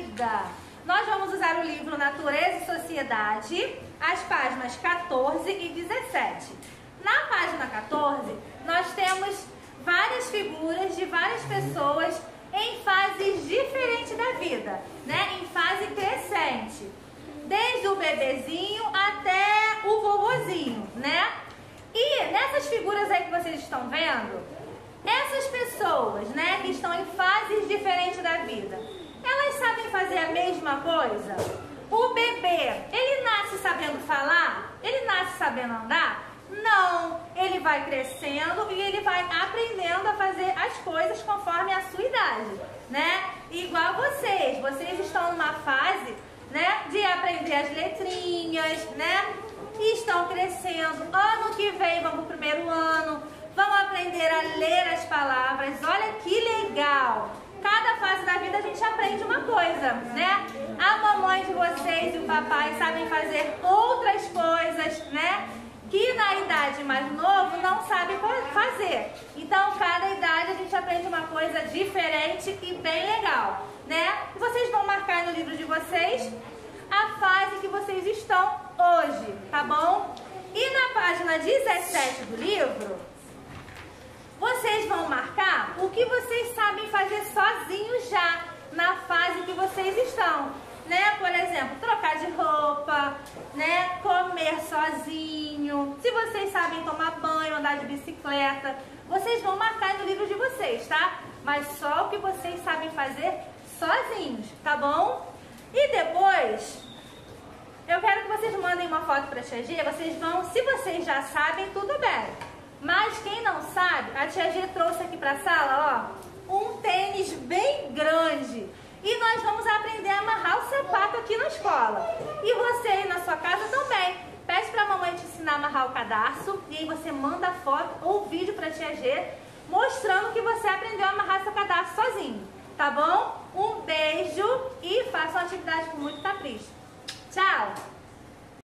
vida. Nós vamos usar o livro Natureza e Sociedade, as páginas 14 e 17. Na página 14, nós temos várias figuras de várias pessoas em fases diferentes da vida, né? Em fase crescente. Desde o bebezinho até o vovozinho, né? E nessas figuras aí que vocês estão vendo, essas pessoas, né, que estão em fases diferentes da vida, mesma coisa? O bebê, ele nasce sabendo falar? Ele nasce sabendo andar? Não, ele vai crescendo e ele vai aprendendo a fazer as coisas conforme a sua idade, né? Igual vocês, vocês estão numa fase, né, de aprender as letrinhas, né? E estão crescendo. Ano que vem vamos pro primeiro ano, vão aprender a ler as palavras. Olha que legal! Cada fase da vida a gente aprende uma coisa, né? A mamãe de vocês e o papai sabem fazer outras coisas, né? Que na idade mais novo não sabe fazer. Então, cada idade a gente aprende uma coisa diferente e bem legal, né? Vocês vão marcar no livro de vocês a fase que vocês estão hoje, tá bom? E na página 17 do livro, vocês vão marcar o que vocês sabem fazer sozinhos já, vocês estão. Né? Por exemplo, trocar de roupa, né? comer sozinho. Se vocês sabem tomar banho, andar de bicicleta, vocês vão marcar no livro de vocês, tá? Mas só o que vocês sabem fazer sozinhos, tá bom? E depois, eu quero que vocês mandem uma foto para a Tia G. Vocês vão, se vocês já sabem, tudo bem. Mas quem não sabe, a tia G trouxe aqui para a sala, ó, um tênis bem grande. E nós vamos aprender a amarrar o sapato aqui na escola. E você aí na sua casa também. Pede para a mamãe te ensinar a amarrar o cadarço. E aí você manda foto ou vídeo para a tia G mostrando que você aprendeu a amarrar seu cadarço sozinho. Tá bom? Um beijo